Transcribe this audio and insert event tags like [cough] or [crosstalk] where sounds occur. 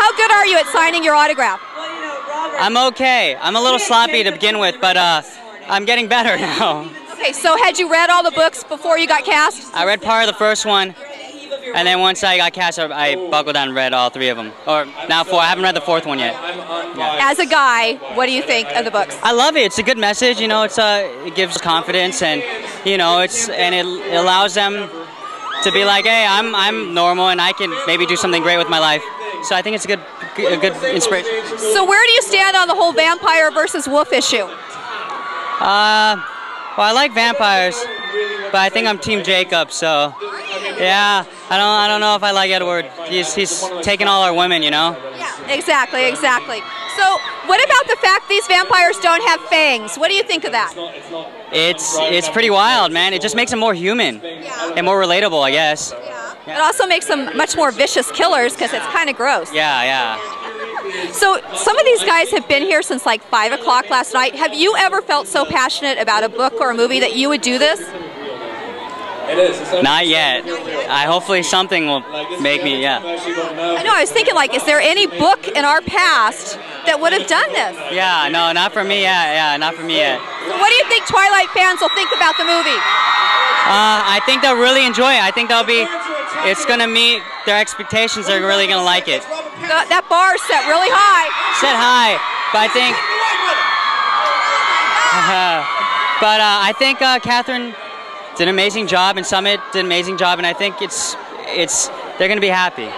How good are you at signing your autograph? I'm okay. I'm a little sloppy to begin with, but uh, I'm getting better [laughs] now. Okay, so had you read all the books before you got cast? I read part of the first one, and then once I got cast, I buckled down and read all three of them. Or now four. I haven't read the fourth one yet. As a guy, what do you think of the books? I love it. It's a good message. You know, it's uh, it gives confidence, and you know, it's and it, it allows them to be like, hey, I'm I'm normal, and I can maybe do something great with my life. So I think it's a good a good inspiration. So where do you stand on the whole vampire versus wolf issue? Uh, well, I like vampires, but I think I'm Team Jacob. So yeah, I don't I don't know if I like Edward. He's he's taking all our women, you know. Yeah, exactly, exactly. So what about the fact these vampires don't have fangs? What do you think of that? It's it's pretty wild, man. It just makes them more human and more relatable, I guess. It also makes them much more vicious killers because it's kind of gross. Yeah, yeah. So some of these guys have been here since like five o'clock last night. Have you ever felt so passionate about a book or a movie that you would do this? It is. Not yet. I hopefully something will make me. Yeah. I know. I was thinking like, is there any book in our past that would have done this? Yeah. No, not for me. Yeah, yeah, not for me yet. What do you think Twilight fans will think about the movie? Uh, I think they'll really enjoy it. I think they'll be. It's gonna meet their expectations. They're really gonna like it. The, that bar set really high. Set high, but I think. [laughs] but uh, I think uh, Catherine did an amazing job, and Summit did an amazing job, and I think it's it's they're gonna be happy.